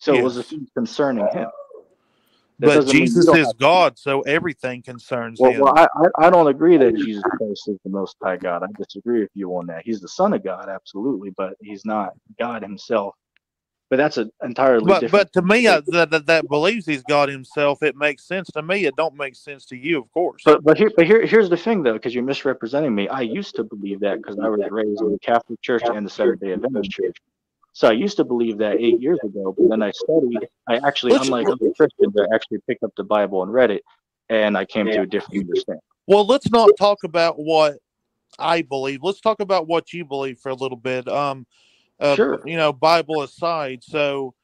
So it was a thing concerning him. That But doesn't mean you Jesus is God, so everything concerns Well, him. well I, I don't agree that Jesus Christ is the Most High God. I disagree with you on that. He's the Son of God, absolutely, but he's not God Himself. But that's an entirely but different. but to me, uh, that, that that believes he's God himself, it makes sense to me. It don't make sense to you, of course. But but here but here here's the thing though, because you're misrepresenting me. I used to believe that because I was raised in the Catholic Church and the Seventh Day Adventist Church. So I used to believe that eight years ago, but then I studied. I actually, Let's- unlike other Christians, I actually picked up the Bible and read it, and I came to a different understanding. Well, let's not talk about what I believe. Let's talk about what you believe for a little bit. Um, uh, Sure. You know, Bible aside, so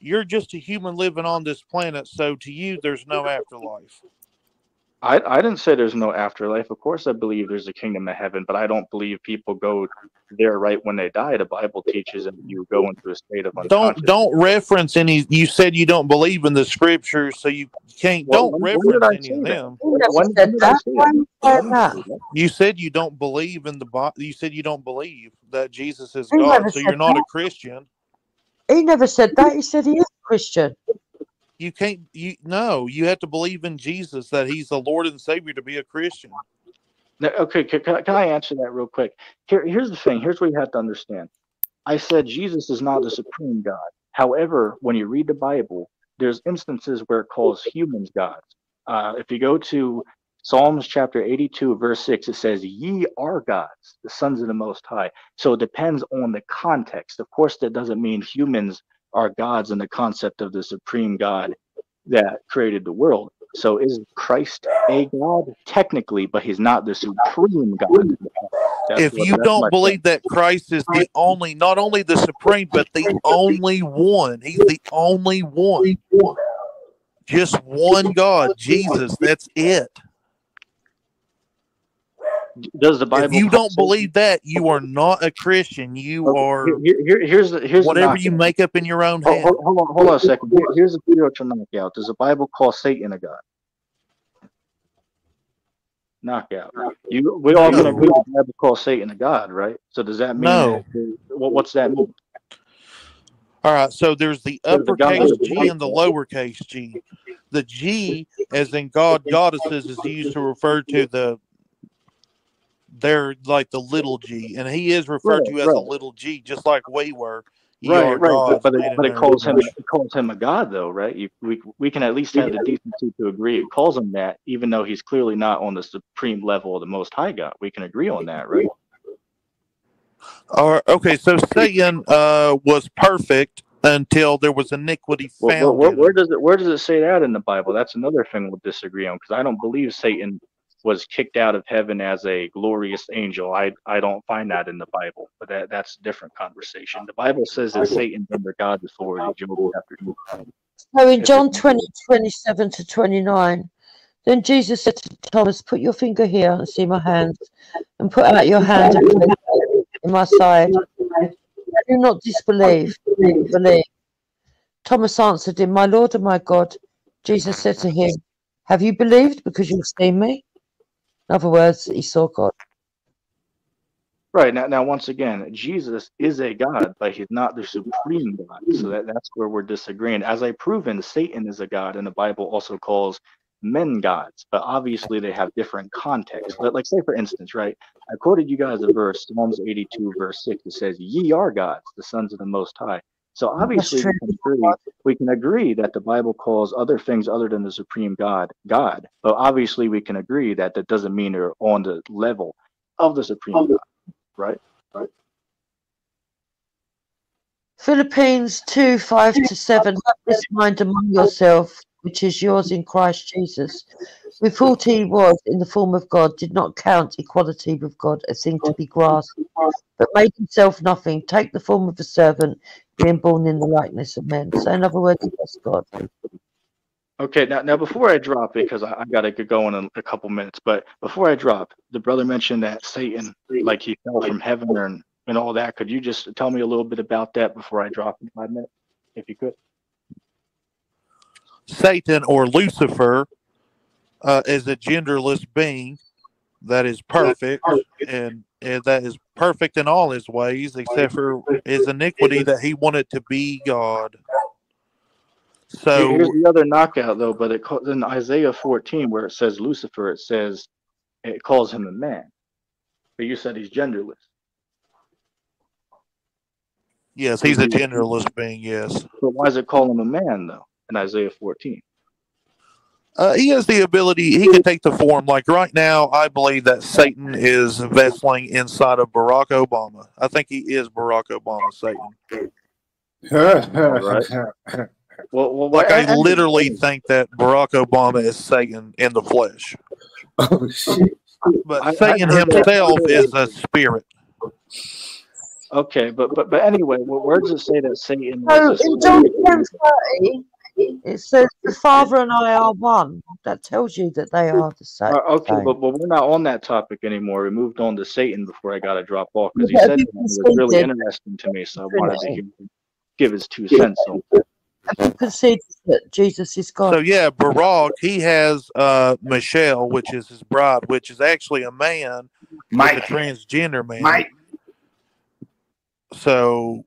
you're just a human living on this planet. So to you, there's no afterlife. I, I didn't say there's no afterlife. Of course, I believe there's a kingdom of heaven, but I don't believe people go there right when they die. The Bible teaches that you go into a state of Don't don't reference any. You said you don't believe in the scriptures, so you can't. Well, don't when- when reference I any of them. When- when did I that. that? you? You said you don't believe in the Bible. You said you don't believe that Jesus is He God, so you're not a. Christian. He never said that. He said he is a Christian. You can't. You no. You have to believe in Jesus that He's the Lord and Savior to be a Christian. Okay, can, can I answer that real quick? Here, here's the thing. Here's what you have to understand. I said Jesus is not the supreme God. However, when you read the Bible, there's instances where it calls humans gods. Uh, if you go to Psalms chapter 82, verse 6, it says, Ye are gods, the sons of the Most High. So it depends on the context. Of course, that doesn't mean humans are gods and the concept of the supreme God that created the world. So is Christ a God? Technically, but he's not the supreme God. That's if what- you don't point. believe that Christ is the only, not only the supreme, but the only one, He's the only one. Just one God, Jesus. That's it. Does the Bible If you don't believe that, you are not a Christian. You Okay, are here- here- here's the here's the whatever you make up in your own head. hold, hold on, hold on a second. Here- here's the spiritual knockout. Does the Bible call Satan a god? Knockout. You we all can agree the Bible calls Satan a god, right? So does that mean No. that- what, what's that mean? All right, so there's the the uppercase G and the lowercase g. The G, as in God, goddesses, is used to refer to the they're like the little G, and he is referred to Right, as a little G, just like we were. Right, right, but, but, it, but it calls him it calls him a god, though, right? You, we we can at least have the decency to agree it calls him that, even though he's clearly not on the supreme level of the Most High God. We can agree on that, right? All right, okay, so Satan uh, was perfect until there was iniquity Well, found. where, where does it where does it say that in the Bible? That's another thing we'll disagree on because I don't believe Satan was kicked out of heaven as a glorious angel. I I don't find that in the Bible, but that that's a different conversation. The Bible says that Satan's under God's authority. Job chapter two. So in John it- 20, 27 to 29, then Jesus said to Thomas, Put your finger here and see my hands, and put out your hand and place it in my side. Do not disbelieve, believe. Thomas answered him, My Lord and my God. Jesus said to him, Have you believed because you've seen me? In other words, he saw God. Right now, now once again, Jesus is a God, but he's not the supreme God. So that, that's where we're disagreeing. As I've proven, Satan is a God, and the Bible also calls men gods, but obviously they have different contexts. But like, say for instance, right? I quoted you guys a verse, Psalms 82, verse 6, that says, "Ye are gods, the sons of the Most High." So obviously, we can, agree, we can agree that the Bible calls other things other than the supreme God God. But obviously, we can agree that that doesn't mean they're on the level of the supreme God, right? Right. Philippians 2 5 to 7 Have this mind among yourself, which is yours in Christ Jesus, who thought he was in the form of God, did not count equality with God a thing to be grasped, but made himself nothing, take the form of a servant, being born in the likeness of men. So, in other words, he was God. Okay, now now before I drop it, because I, I gotta get going in a couple minutes, but before I drop, the brother mentioned that Satan, like he fell from heaven and, and all that. Could you just tell me a little bit about that before I drop in five minutes, if you could? Satan or Lucifer uh, is a genderless being that is perfect and, and that is perfect in all his ways, except for his iniquity that he wanted to be God. So Here's the other knockout though, but it in Isaiah 14 where it says Lucifer, it says it calls him a man. But you said he's genderless. yes, he's a genderless being. Yes, But why does it call him a man though in Isaiah 14? Uh, he has the ability. He can take the form. Like right now, I believe that Satan is vessling inside of Barack Obama. I think he is Barack Obama. Satan. Well, well Like I and- literally think that Barack Obama is Satan in the flesh, oh shit. but I- I Satan heard that. himself is a spirit. Okay, but but but anyway, wh- where does it say that Satan So was a in John spirit? 10 30, it says the Father and I are one. That tells you that they are the same. Uh, okay, same. but, but we're not on that topic anymore. We moved on to Satan before I got to drop off because he Yeah, said you something that can was really interesting to me, so I wanted to give, give his two cents on. You concede that Jesus is God. So yeah, Barack he has uh, Michelle, which is his bride, which is actually a man, with a transgender man. Mike, So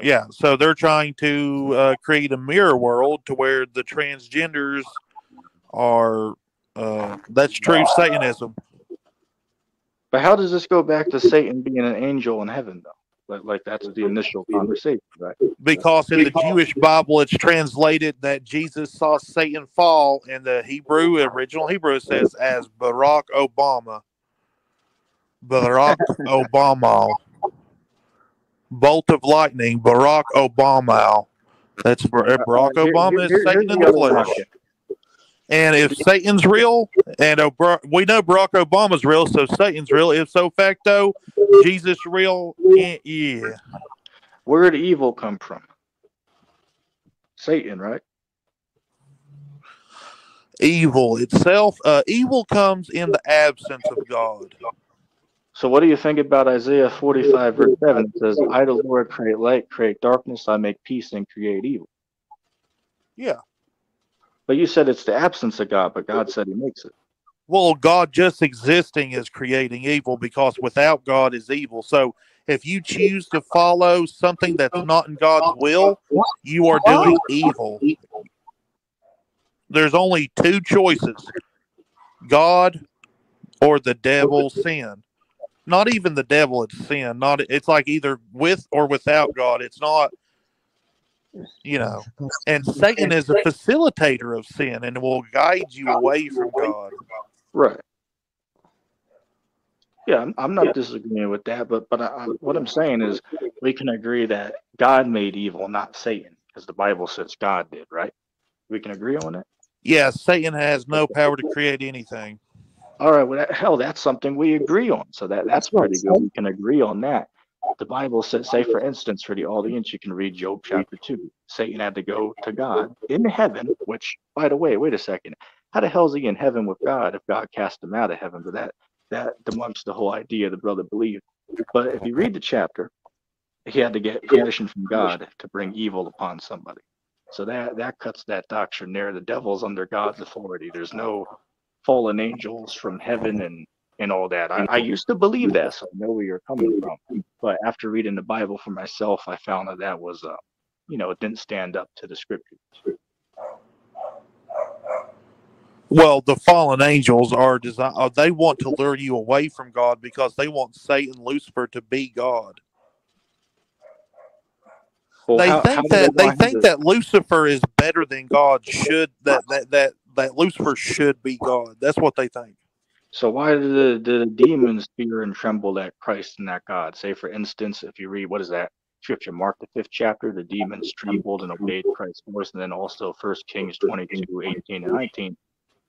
yeah, so they're trying to uh, create a mirror world to where the transgenders are. Uh, that's true Satanism. But how does this go back to Satan being an angel in heaven, though? Like, like that's the initial conversation, right? Because in the Jewish Bible, it's translated that Jesus saw Satan fall. In the Hebrew, original Hebrew, it says as Barack Obama. Barack Obama. Bolt of lightning, Barack Obama. That's Barack Uh, here- Obama is Satan in the flesh. And if Satan's real, and Obra- we know Barack Obama's real, so Satan's real. If so facto, Jesus real, yeah, yeah. Where did evil come from? Satan, right? evil itself. Uh, evil comes in the absence of God. So what do you think about Isaiah 45 verse 7? It says, I the Lord create light, create darkness, I make peace and create evil. Yeah. But you said it's the absence of God, but God said he makes it. Well, God just existing is creating evil because without God is evil. So if you choose to follow something that's not in God's will, you are doing evil. There's only two choices God or the devil sin. Not even the devil it's sin. Not it's like either with or without God. It's not you know. And Satan is a facilitator of sin and will guide you away from God. Right. Yeah, I'm, I'm not disagreeing with that, but but I, I, what I'm saying is we can agree that God made evil, not Satan, as the Bible says God did, right? We can agree on that. Yeah, Satan has no power to create anything. All right, well, that, hell, that's something we agree on. So that that's pretty good. We can agree on that. The Bible says, say for instance, for the audience, you can read Job chapter two. Satan had to go to God in heaven. Which, by the way, wait a second. How the hell is he in heaven with God if God cast him out of heaven? But that that demonics the whole idea the brother believed. But if you read the chapter, he had to get permission from God to bring evil upon somebody. So that that cuts that doctrine there. The devil's under God's authority. There's no fallen angels from heaven and and all that. I, I used to believe that, so I know where you're coming from. But after reading the Bible for myself, I found that that was, uh, you know, it didn't stand up to the scriptures. Well, the fallen angels are designed. Uh, they want to lure you away from God because they want Satan, Lucifer, to be God. Well, they how- how think do that they think this? that Lucifer is better than God. Should that that that that Lucifer should be God? That's what they think. So why did the, the demons fear and tremble at Christ and at God? Say, for instance, if you read what is that scripture, Mark the fifth chapter, the demons trembled and obeyed Christ's voice, and then also First Kings 22, 18, and 19.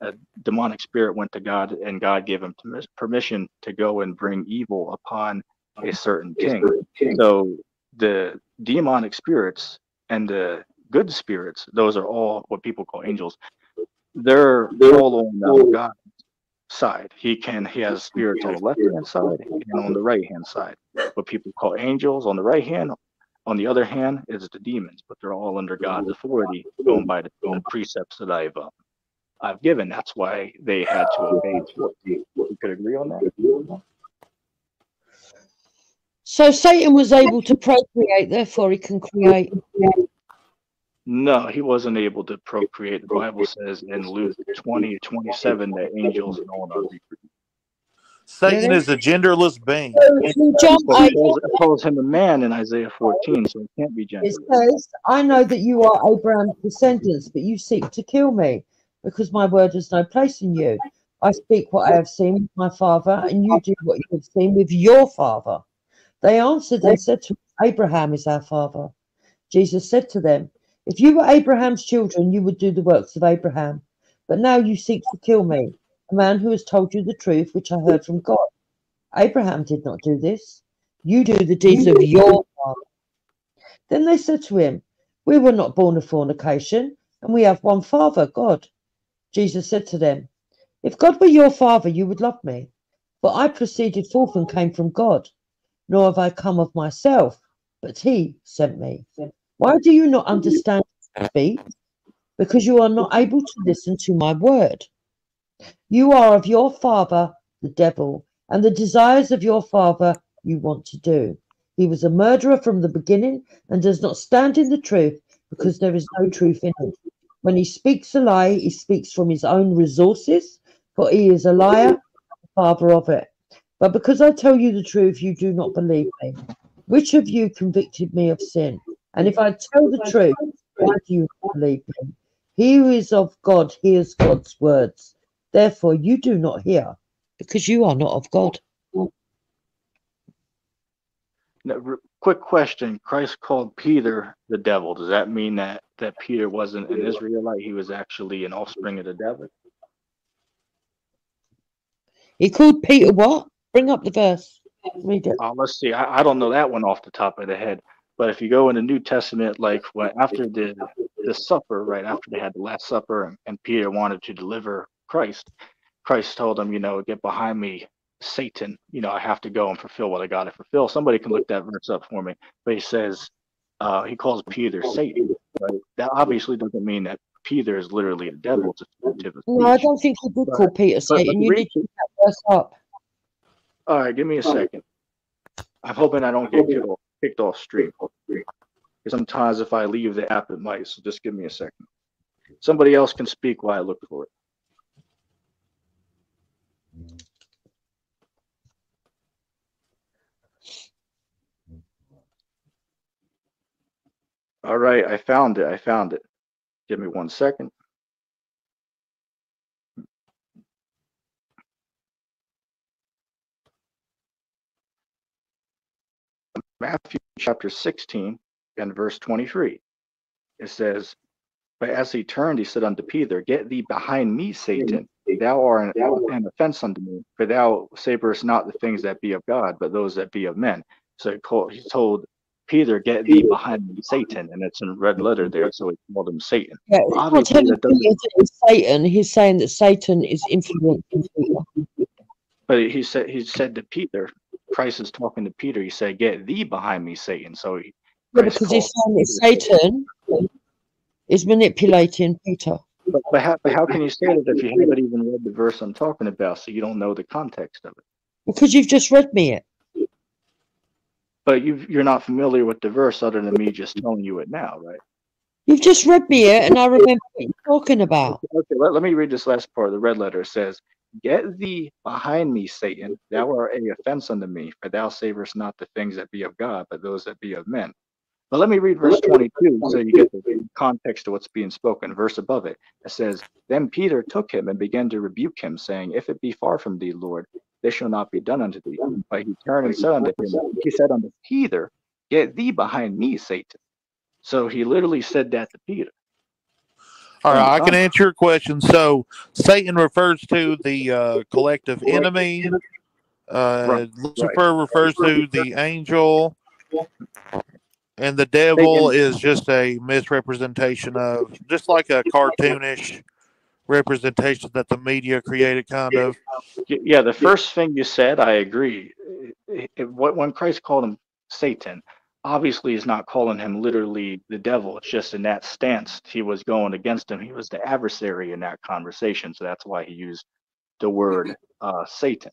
A demonic spirit went to God, and God gave him permission to go and bring evil upon a certain king. So the demonic spirits and the good spirits, those are all what people call angels. They're all on God's side. He can he has spirits on the left hand side and on the right hand side. What people call angels on the right hand. On the other hand, is the demons, but they're all under God's authority, going by the own precepts that I've uh, I've given. That's why they had to obey. Torah. You could agree on that. So Satan was able to procreate, therefore he can create. No, he wasn't able to procreate. The Bible says in Luke 20, 27 that angels alone are reproduced. Satan is a genderless being. In John But 8, it calls, it calls him a man in Isaiah 14, so it can't be it says, I know that you are Abraham's descendants, but you seek to kill me, because my word has no place in you. I speak what I have seen with my father, and you do what you have seen with your father. They answered and said to him, Abraham is our father. Jesus said to them, If you were Abraham's children, you would do the works of Abraham. But now you seek to kill me, a man who has told you the truth, which I heard from God. Abraham did not do this. You do the deeds of your father. Then they said to him, We were not born of fornication, and we have one Father, God. Jesus said to them, If God were your Father, you would love me. For I proceeded forth and came from God, nor have I come of myself, but He sent me. Why do you not understand speech? Because you are not able to listen to my word. You are of your father, the devil, and the desires of your father you want to do. He was a murderer from the beginning and does not stand in the truth because there is no truth in him. When he speaks a lie, he speaks from his own resources, for he is a liar, the father of it. But because I tell you the truth, you do not believe me. Which of you convicted me of sin? And if I tell the truth, why do you believe me? He who is of God hears God's words. Therefore, you do not hear, because you are not of God. Now, r- quick question: Christ called Peter the devil. Does that mean that that Peter wasn't an Israelite? He was actually an offspring of the devil. He called Peter what? Bring up the verse. Read it. Uh, let's see. I, I don't know that one off the top of the head, but if you go in the New Testament, like when after the the supper, right after they had the Last Supper, and, and Peter wanted to deliver Christ, Christ told him, you know, get behind me, Satan. You know, I have to go and fulfill what I got to fulfill. Somebody can look that verse up for me, but he says uh, he calls Peter Satan. Right? That obviously doesn't mean that Peter is literally the devil. It's a figurative of No, I don't think he did But- call Peter but let Satan. You read need to look that verse up. All right, give me a second. I'm hoping I don't get kicked off, kicked off stream. Because sometimes if I leave the app, it might. So just give me a second. Somebody else can speak while I look for it. All right, I found it. I found it. Give me one second. Matthew chapter 16 and verse 23. It says, But as he turned, he said unto Peter, Get thee behind me, Satan. Thou art an, an offense unto me, for thou savorest not the things that be of God, but those that be of men. So he, told Peter, Get thee behind me, Satan. And it's in red letter there, so he called him Satan. Yeah, Obviously, telling that doesn't- Peter it's Satan. He's saying that Satan is influencing Peter. But he said he said to Peter, Christ is talking to Peter. He said, "Get thee behind me, Satan." So he, Yeah, because he's saying that Satan is manipulating Peter. But, but, how, but how can you say that if you haven't even read the verse I'm talking about, so you don't know the context of it? Because you've just read me it. But you you're not familiar with the verse other than me just telling you it now, right? You've just read me it, and I remember what you're talking about. Okay, let, let me read this last part. The red letter It says, "Get thee behind me, Satan! Thou art a offense unto me, for thou savorest not the things that be of God, but those that be of men." But let me read verse 22 so you get the context of what's being spoken. Verse above it, it says, Then Peter took him and began to rebuke him, saying, If it be far from thee, Lord, this shall not be done unto thee. But he turned and said unto him, He said unto Peter, Get thee behind me, Satan. So he literally said that to Peter. All right, I can answer your question. So Satan refers to the uh, collective enemy. Uh, Right, Lucifer refers to the angel, and the devil is just a misrepresentation of, just like a cartoonish representation that the media created, kind of. Yeah, the first thing you said, I agree. It- it- when Christ called him Satan, obviously he's not calling him literally the devil. It's just in that stance he was going against him. He was the adversary in that conversation, so that's why he used the word uh, Satan.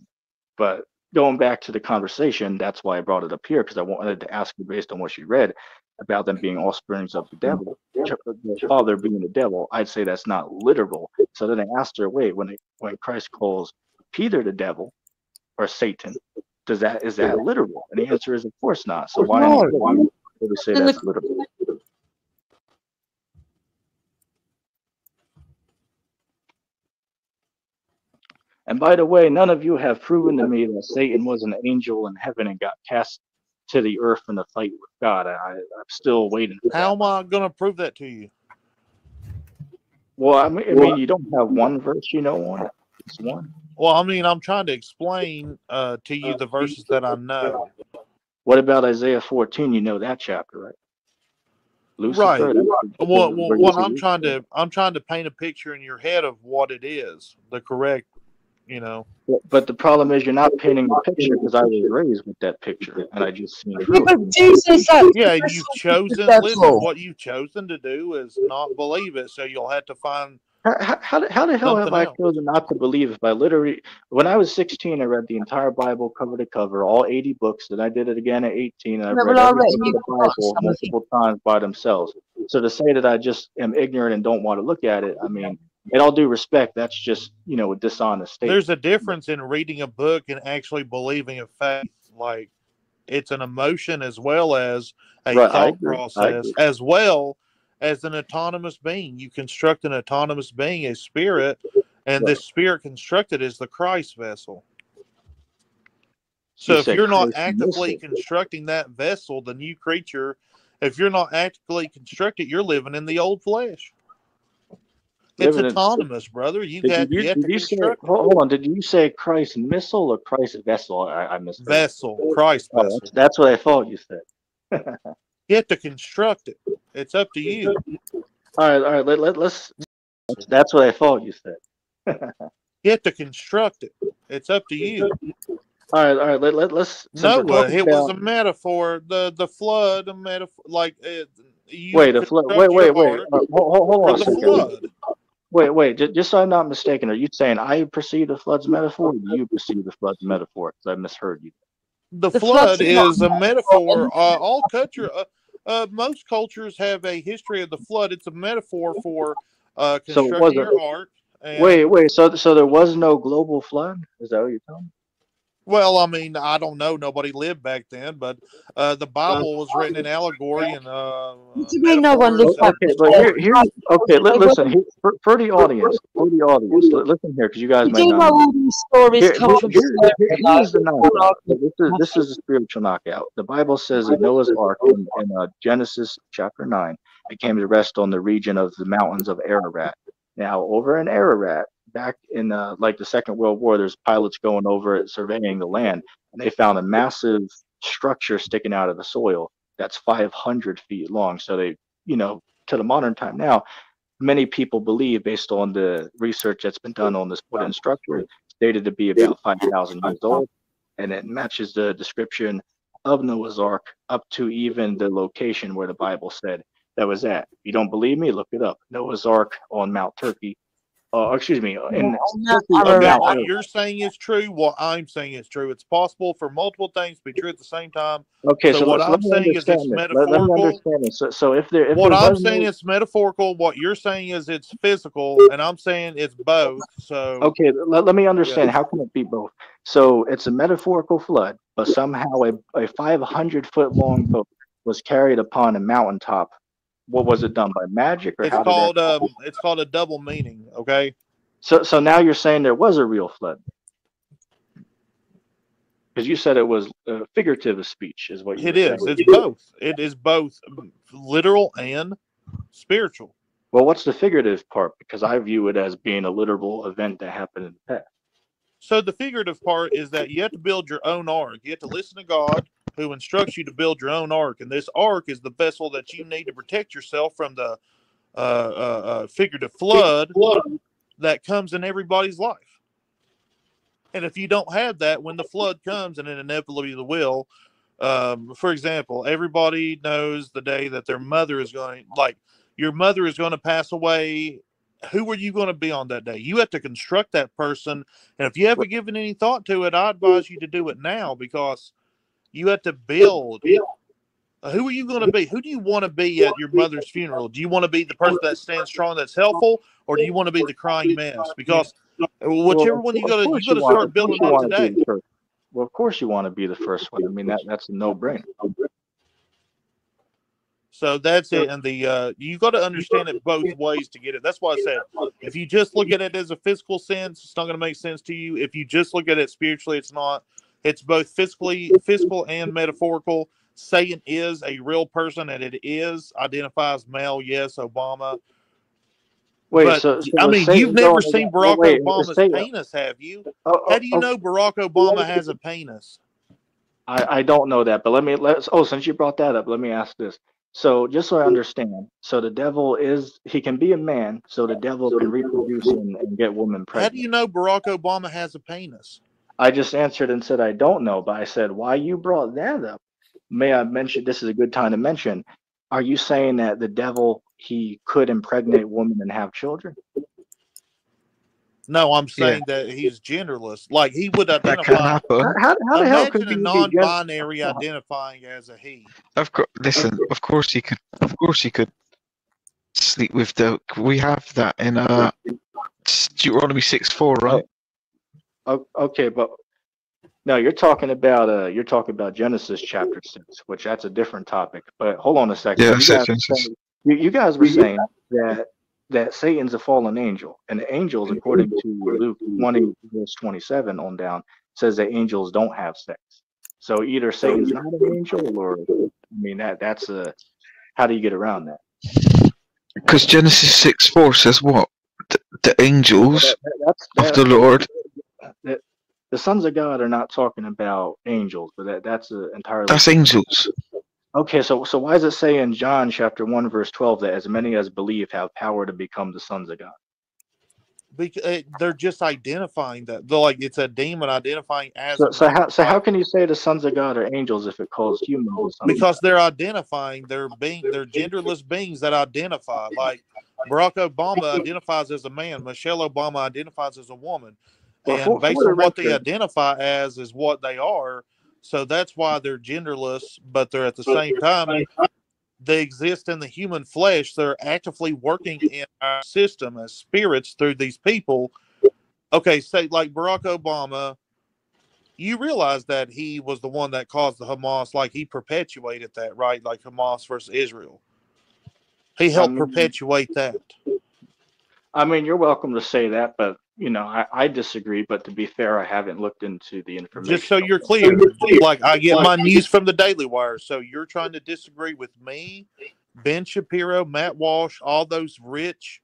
But going back to the conversation, that's why I brought it up here because I wanted to ask you based on what you read. about them being offsprings of the devil, the father being the devil, I'd say that's not literal. So then I asked her, wait, when it, when Christ calls Peter the devil or Satan, does that is that literal? And the answer is, of course not. So why, No. why would we say Then the- that's literal? And by the way, none of you have proven to me that Satan was an angel in heaven and got cast to the earth in a fight with God. I, I- I'm still waiting. For How that. am I going to prove that to you? Well, I mean, I mean, you don't have one verse you know on it. It's one. Well, I mean, I'm trying to explain uh, to you the verses that I know. What about Isaiah 14? You know that chapter, right? Lucifer. Right. that's- Well, well, what I'm trying to I'm trying to paint a picture in your head of what it is, the correct, you know. But- But the problem is, you're not painting the picture because I was raised with that picture, and I just seen Yeah, through Jesus Yeah, you've chosen. Listen, what you've chosen to do is not believe it, so you'll have to find. How, how, how the- how the hell have I else. chosen not to believe if I literally, when I was 16, I read the entire Bible cover to cover, all 80 books, and I did it again at 18, and I've read but every read book of the Bible it. multiple times by themselves. So to say that I just am ignorant and don't want to look at it, I mean, in all due respect, that's just, you know, a dishonest statement. There's a difference in reading a book and actually believing a faith. Like it's an emotion as well as a Right, thought process, as well as an autonomous being. You construct an autonomous being, a spirit, and Right. this spirit constructed is the Christ vessel. So You if you're not actively constructing that vessel, the new creature, if you're not actively constructed, you're living in the old flesh. It's Living in- autonomous, brother. You got you, to you say, hold on, did you say Christ missile or Christ vessel? I, I missed vessel, Christ Oh, vessel. that's, that's what I thought you said. You have to construct it. It's up to you. All right, all right, let, let, let's, that's, what I thought you said. You have to construct it. It's up to you. All right, all right. Let, let, let's. No, uh, it was a metaphor. The the flood, a metaphor. Like uh, you wait, a flood. Wait, wait, wait. Uh, hold, hold, on a the flood. Wait, wait. Just, just so I'm not mistaken, are you saying I perceive the flood's metaphor, or do you perceive the flood's metaphor? Because I misheard you. The, The flood flood's is a metaphor. Uh, all culture, uh, uh, most cultures have a history of the flood. It's a metaphor for uh, So constructing wasn't- your heart. And, Wait, wait. So, so there was no global flood? Is that what you're telling me? Well, I mean, I don't know. Nobody lived back then, but uh, the Bible was written in allegory and. Uh, What do you mean no one lived metaphors. back Okay, but here, here. Okay, li- listen. Here, for, for the audience, for the audience, li- listen here, because you guys You may do not. know all these stories Here, come here- from here- here- here's the knockout. This is this is a spiritual knockout. The Bible says that Noah's Ark in, in uh, Genesis chapter nine it came to rest on the region of the mountains of Ararat. Now, over in Ararat, back in uh, like the Second World War, there's pilots going over it surveying the land, and they found a massive structure sticking out of the soil that's 500 feet long. So they, you know, to the modern time now, many people believe, based on the research that's been done on this wooden structure, stated to be about 5,000 years old, and it matches the description of Noah's Ark up to even the location where the Bible said that was at. If you don't believe me, look it up. Noah's Ark on Mount Turkey. Uh, excuse me, in on Mount Turkey. Okay, what you're saying is true. What I'm saying is true. It's possible for multiple things to be true at the same time. Okay, So so, what let's, I'm saying is it's understand this. Let, let me metaphorical. understand this. So, so if there, if what there I'm saying no, is metaphorical. What you're saying is it's physical, and I'm saying it's both. So okay, let, let me understand. How can it be both? So it's a metaphorical flood, but somehow a, a 500 foot long boat was carried upon a mountaintop. What was it done by magic or it's how called um, it's called a double meaning. Okay, So, so now you're saying there was a real flood because you said it was uh, figurative of speech, is what you it saying. It's both. It is both literal and spiritual. Well, what's the figurative part? Because I view it as being a literal event that happened in the past. So the figurative part is that you have to build your own ark. You have to listen to God, who instructs you to build your own ark, and this ark is the vessel that you need to protect yourself from the uh, uh, uh, figurative flood that comes in everybody's life. And if you don't have that, when the flood comes, and it inevitably will, um, for example, everybody knows the day that their mother is going, like your mother is going to pass away. Who are you going to be on that day? You have to construct that person. And if you haven't given any thought to it, I advise you to do it now because you have to build Uh, Who are you going to be? Who do you want to be at your mother's funeral? Do you want to be the person that stands strong, that's helpful, or do you want to be the crying mess? Because uh, whichever one you of got to you got to start building up today. Well, of course you want to be the first one. I mean that that's a no brainer. So that's it. And the uh, you got to understand it both ways to get it. That's why I said if you just look at it as a physical sense, it's not going to make sense to you. If you just look at it spiritually, it's not. It's both physically, physical and metaphorical. Satan is a real person, and it is identifies male. Yes, Obama. Wait, but so, so I mean, Satan you've never seen Barack wait, Obama's penis, have you? Oh, oh, How do you oh, know Barack Obama has a penis? I, I don't know that, but let me let's. Oh, since you brought that up, let me ask this. So just so I understand, so the devil is he can be a man, so the devil can reproduce and, and get women pregnant. How do you know Barack Obama has a penis? I just answered and said I don't know, but I said why you brought that up. May I mention this is a good time to mention? Are you saying that the devil he could impregnate women and have children? No, I'm Yeah. saying that he's genderless. Like he would That can identify. happen. How, how, how the hell could Imagine a you be non-binary identifying as a he. Of course, listen. Of course, he could. Of course, he could sleep with the. We have that in uh Deuteronomy six four, right? O- Okay, but no, you're talking about uh, you're talking about Genesis chapter six, which that's a different topic. But hold on a second. Yeah, you, guys, were saying- you, you guys were saying that that Satan's a fallen angel, and the angels, according to Luke twenty verse twenty seven on down, says that angels don't have sex. So either Satan's not an angel, or I mean that that's a how do you get around that? Because Genesis six four says what? The, the angels That- that's of the Lord. That- the sons of God are not talking about angels, but that that's a entirely That's angels. Okay, so so why does it say in John chapter one verse twelve that as many as believe have power to become the sons of God? Because eh, they're just identifying that. They're like it's a demon identifying as. So, so how so how can you say the sons of God are angels if it calls humans the because they're identifying they're being they're genderless beings that identify like barack obama identifies as a man michelle obama identifies as a woman Well, and for- based on what they identify as is what they are so that's why they're genderless but they're at the same time they exist in the human flesh they're actively working in our system as spirits through these people okay say like barack obama you realize that he was the one that caused the Hamas, like he perpetuated that, right? Like Hamas versus Israel. He helped mean- perpetuate that. I mean, you're welcome to say that, but you know, I, I disagree. But to be fair, I haven't looked into the information. Just so you're clear, like I get my news from the Daily Wire. So you're trying to disagree with me, Ben Shapiro, Matt Walsh, all those rich,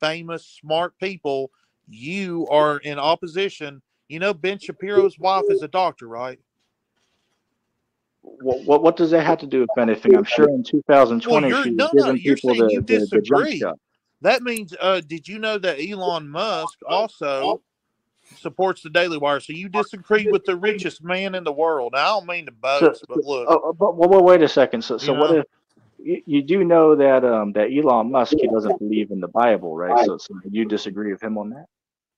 famous, smart people. You are in opposition. You know, Ben Shapiro's wife is a doctor, right? What, what what does that have to do with anything? I'm sure in 2020 you're- she was no, no, giving you're people the, you the, the jump disagree. That means, uh, did you know that Elon Musk also supports the Daily Wire? So you disagree with the richest man in the world. Now, I don't mean to boast, but look, Oh, but well, wait a second. So, so You what know? if you, you do know that um that Elon Musk he doesn't believe in the Bible, right? So, so you disagree with him on that?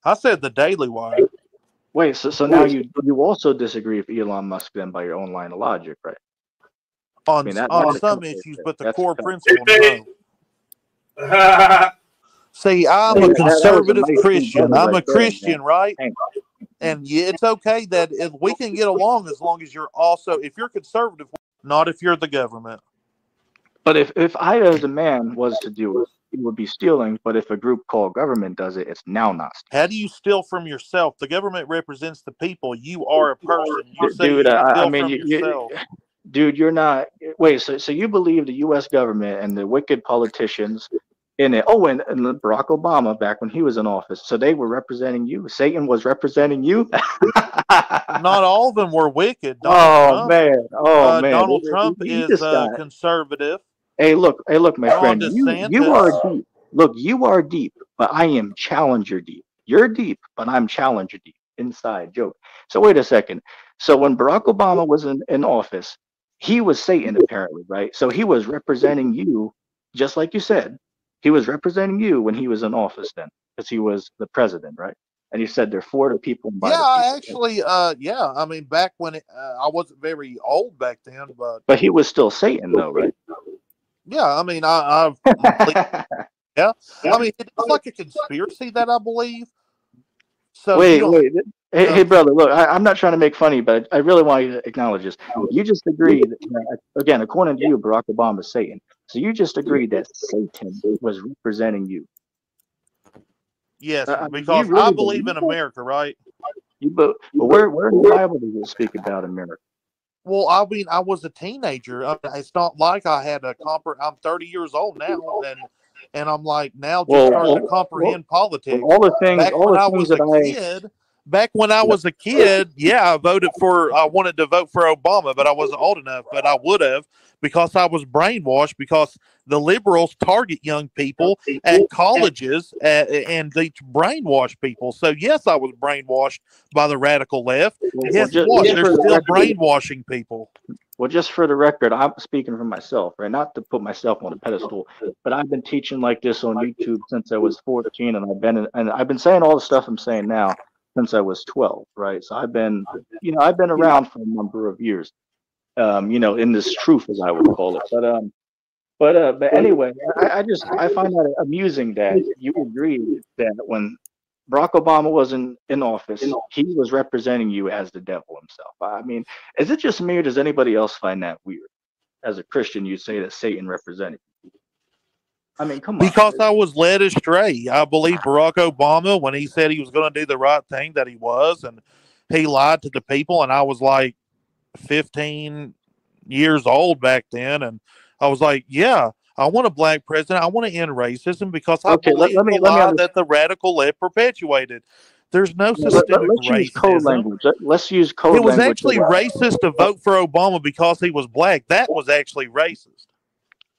I said the Daily Wire. Wait, so so now you you also disagree with Elon Musk then by your own line of logic, right? On, mean, that- on some issues, but the core principle, no. See, I'm a that- that was a conservative Christian. I'm a right there, man. Christian, right? And it's okay that if we can get along as long as you're also, if you're conservative, not if you're the government. But if if I as a man was to do it, it would be stealing. But if a group called government does it, it's now not stealing. How do you steal from yourself? The government represents the people. You are a person. You Dude, say you I- I mean, from you- you- yourself. Dude, you're not. Wait, so so you believe the U.S. government and the wicked politicians in it? Oh, and, and Barack Obama back when he was in office, so they were representing you. Satan was representing you. Not all of them were wicked. Donald oh Trump, man, oh uh, man. Donald Trump you is just uh, conservative. Hey, look, hey, look, my Ron friend. You, you are deep. Look, you are deep, but I am challenger deep. You're deep, but I'm challenger deep. Inside joke. So wait a second. So when Barack Obama was in, in office, he was Satan apparently, right? So he was representing you, just like you said. He was representing you when he was in office then, because he was the president, right? and you said they're for the people. And Yeah, the I people. actually, uh, yeah. I mean, back when it, uh, I wasn't very old back then, but But he was still Satan, though, right? yeah, I mean, I, I've, yeah, I mean, it's like a conspiracy that I believe. So wait, don't- wait. Hey, hey, brother, look, I, I'm not trying to make funny, but I really want you to acknowledge this. Oh. You just agreed, that, again, according to you, Barack Obama is Satan. So you just agreed that Satan was representing you. yes, uh, uh, I- I because really I believe believe in America, right? You, but, but where, where in the Bible does it speak about America? Well, I mean, I was a teenager. I mean, it's not like I had a compre. I'm 30 years old now, and and I'm like now just Well, starting to well, comprehend politics. Well, all the things, back all the I things was a that I, kid, back when I was a kid, yeah, I voted for. I wanted to vote for Obama, but I wasn't old enough. But I would have because I was brainwashed. Because the liberals target young people at colleges uh, and they brainwash people. So yes, I was brainwashed by the radical left. well, just- what? They're for the still brainwashing people. Well, just for the record, I'm speaking for myself, right? Not to put myself on a pedestal, but I've been teaching like this on YouTube since I was 14, and I've been and I've been saying all the stuff I'm saying now since I was 12, right? So I've been, you know, I've been around for a number of years, um, you know, in this truth, as I would call it. But um, but uh, but anyway, I, I just I find that amusing that you agree that when Barack Obama wasn't in office, he was representing you as the devil himself. I mean, is it just me or does anybody else find that weird? As a Christian, you say that Satan represented you. I mean, come on. Because I was led astray. I believe Barack Obama when he said he was going to do the right thing that he was, and he lied to the people. And I was like 15 years old back then, and I was like, "Yeah, I want a black president. I want to end racism because I Okay, believe let me- the let lie that the radical left perpetuated. There's no Let, us systemic use code racism. language. Let, us use code language. It was language. actually racist to vote for Obama because he was black. That was actually racist.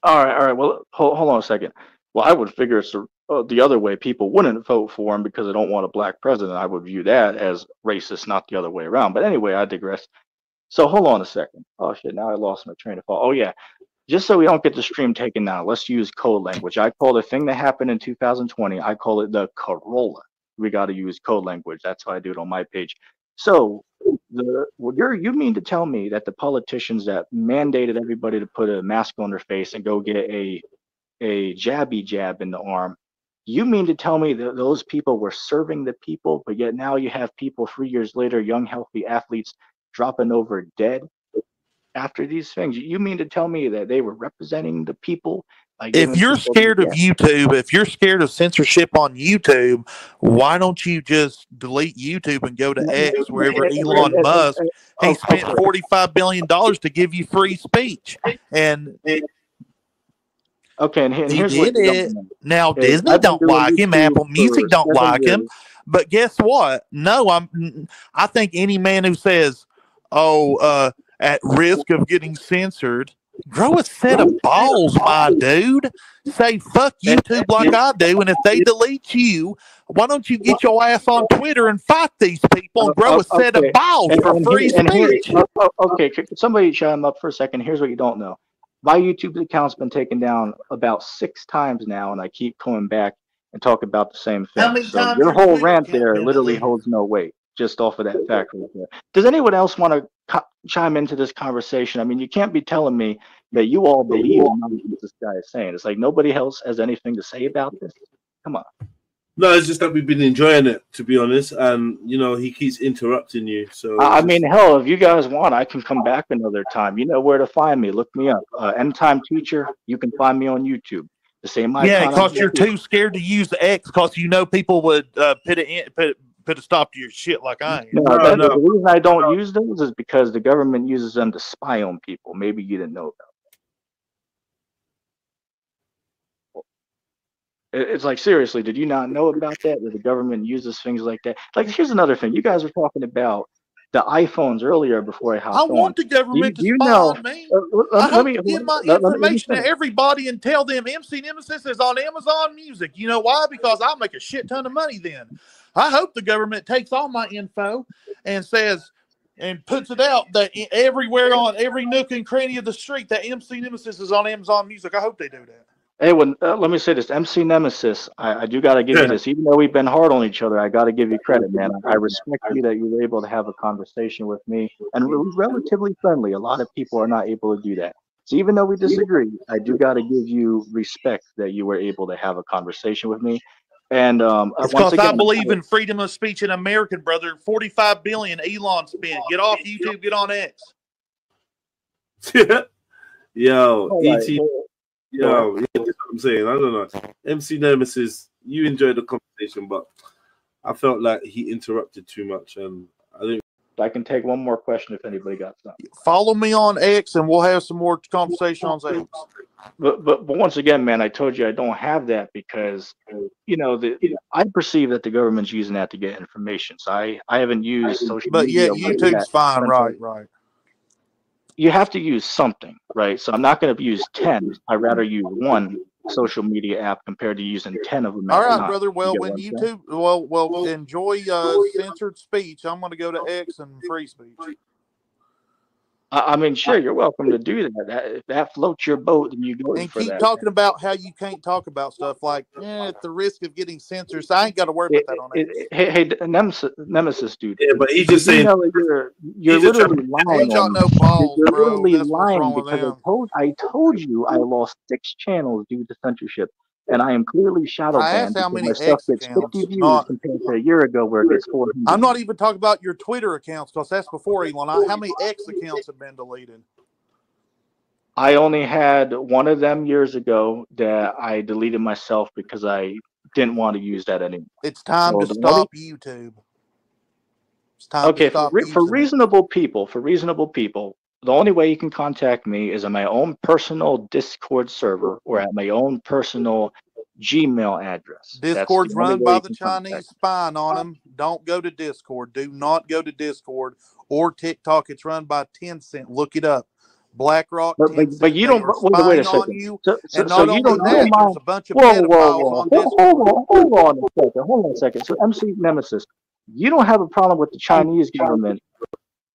All right, all right. Well, hold, hold on a second. Well, I would figure it's the, uh, the other way. People wouldn't vote for him because they don't want a black president. I would view that as racist, not the other way around. But anyway, I digress. So hold on a second. Oh shit! Now I lost my train of thought. Oh yeah. Just so we don't get the stream taken down, let's use code language. I call the thing that happened in 2020. I call it the Corolla. We got to use code language. That's how I do it on my page. So the well, you're you mean to tell me that the politicians that mandated everybody to put a mask on their face and go get a a jabby jab in the arm you mean to tell me that those people were serving the people but yet now you have people three years later young healthy athletes dropping over dead after these things? You mean to tell me that they were representing the people by if you're scared of YouTube, if you're scared of censorship on YouTube, why don't you just delete YouTube and go to X, wherever Elon Musk he Oh, spent forty five billion dollars to give you free speech, and okay and, here- and He here's what did it. now is Disney don't like him, Apple Music don't like him. But guess what? No, I'm. I think any man who says, "Oh, uh, at risk of getting censored," grow a set of balls, my dude. Say fuck YouTube like I do, and if they delete you, why don't you get your ass on Twitter and fight these people and grow a set Okay. of balls And- for and free here- and here- speech? oh, okay, could could somebody shut him up for a second. Here's what you don't know. My YouTube account's been taken down about six times now, and I keep coming back and talk about the same thing. So your your whole rant there literally holds no weight, just off of that fact right there. Does anyone else want to co- chime into this conversation? I mean, you can't be telling me that you all believe what this guy is saying. It's like nobody else has anything to say about this. Come on. No, it's just that we've been enjoying it, to be honest. And you know, he keeps interrupting you. So I I mean, just- hell, if you guys want, I can come back another time. You know where to find me. Look me up. Uh, End Time Teacher. You can find me on YouTube. The same icon. Yeah, because you're too scared to use the X because you know people would uh, put it in, put put a stop to your shit like I am. No, No, that- no. The reason I don't use those is because the government uses them to spy on people. Maybe you didn't know about. It- It's like seriously, did you not know about that? That the government uses things like that. Like, here's another thing. You guys were talking about the iPhones earlier before I hopped I on. want the government You- you to spy know- on me. Uh, let- I let me- to give my let- let me information to everybody and tell them MC Nemesis is on Amazon Music. You know why? Because I'll make a shit ton of money then. I hope the government takes all my info and says and puts it out that everywhere on every nook and cranny of the street that MC Nemesis is on Amazon Music. I hope they do that. Hey, when uh, let me say this, MC Nemesis, I, I do got to give you this. Even though we've been hard on each other, I got to give you credit, man. I, I respect you that you were able to have a conversation with me and it was relatively friendly. A lot of people are not able to do that. So even though we disagree, I do got to give you respect that you were able to have a conversation with me. And um, uh, It's because I believe in freedom of speech in American, brother. Forty-five billion Elon spent. Get off YouTube. Get on X. Yo, All right, ET, well, yo, yeah, that's what I'm saying. I don't know. MC Nemesis, you enjoyed the conversation, but I felt like he interrupted too much, and I didn't. I can take one more question if anybody got something. Follow me on X, and we'll have some more conversation on X. But, but but once again, man, I told you I don't have that because you know the I perceive that the government's using that to get information. So I I haven't used social media. But yeah, media. like YouTube's fine. Right, right. You have to use something, right? So I'm not going to use ten. I'd rather use one social media app compared to using ten of them. All right, brother. Well, get when saying? YouTube, well, well, enjoy uh, censored speech. I'm going to go to X and free speech. I, I mean, sure, you're welcome to do that. that. If that floats your boat, then you go And for keep that. talking about how you can't talk about stuff like, eh, at the risk of getting censored. So I ain't got to worry It- about that on it- it- hey, hey, Nemesis, Nemesis, dude. Yeah, but he's just you saying know, you're you're literally lying ain't got on no me. balls, You're bro. literally lying because I told I told you I lost six channels due to censorship, and I am clearly shadow I asked banned how many my stuff gets accounts, 50 views not- compared to a year ago where it gets 400. I'm not even talking about your Twitter accounts because that's before Elon. I, how many X accounts have been deleted? I only had one of them years ago that I deleted myself because I didn't want to use that anymore. It's time Well, to stop YouTube. It's time Okay, to for, re- for reasonable people, for reasonable people, the only way you can contact me is on my own personal Discord server or at my own personal Gmail address. Discord's run by the Chinese spying on them. Don't go to Discord. Do not go to Discord or TikTok. It's run by Tencent. Look it up. BlackRock, But- but- but you don't- wait- wait a second. you. So, so, And so you don't, that, mind a bunch of Whoa, whoa, whoa. on Hold, hold on, hold on a second. Hold on a second. So, MC Nemesis, you don't have a problem with the Chinese government.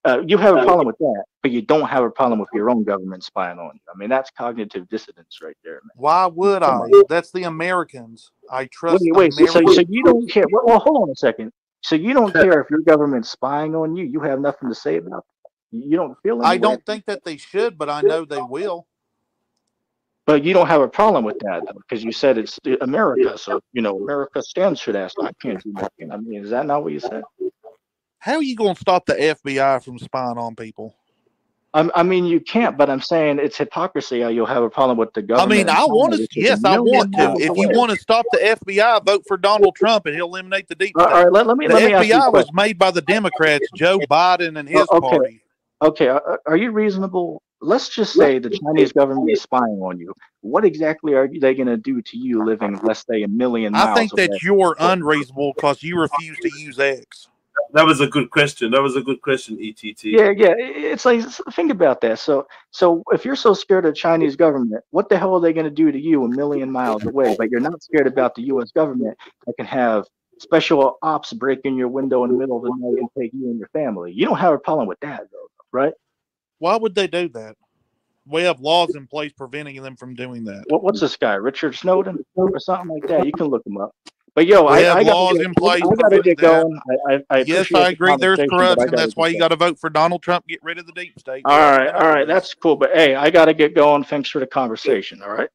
Uh, you have a problem with that, but you don't have a problem with your own government spying on you. I mean, that's cognitive dissonance right there, man. Why would I? That's the Americans. I trust Wait, wait. So, so, so you don't care? Well, well, hold on a second. So you don't care if your government's spying on you? You have nothing to say about it? You don't feel? I don't think that they should, but I know they will. But you don't have a problem with that though, because you said it's America. So you know, America stands for that. So I can't do nothing. I mean, is that not what you said? How are you going to stop the FBI from spying on people? I'm, I mean, you can't, but I'm saying it's hypocrisy. How you'll have a problem with the government. I mean, I want to. which is a Yes, I want to. If you want to stop the FBI, vote for Donald Trump, and he'll eliminate the deep all state. let, let me The let me ask you a FBI was made by the Democrats, Joe Biden and his okay. party. Okay, are, are you reasonable? Let's just say the Chinese government is spying on you. What exactly are they going to do to you living, let's say, a million miles I think that you're unreasonable because you refuse to use X. That was a good question. That was a good question, ETT. Yeah, yeah. It's like think about that. So, so if you're so scared of Chinese government, what the hell are they going to do to you a million miles away? But you're not scared about the U.S. government that can have special ops break in your window in the middle of the night and take you and your family. You don't have a problem with that, though, right? Why would they do that? We have laws in place preventing them from doing that. What, what's this guy, Richard Snowden or something like that? You can look him up. But yo, We I, have I laws get, in place I gotta get that. going. I, I, I Yes, I the agree. There's but I corruption. That's why you got to vote for Donald Trump. Get rid of the deep state. All right, all right, that's cool. But hey, I got to get going. Thanks for the conversation. All right.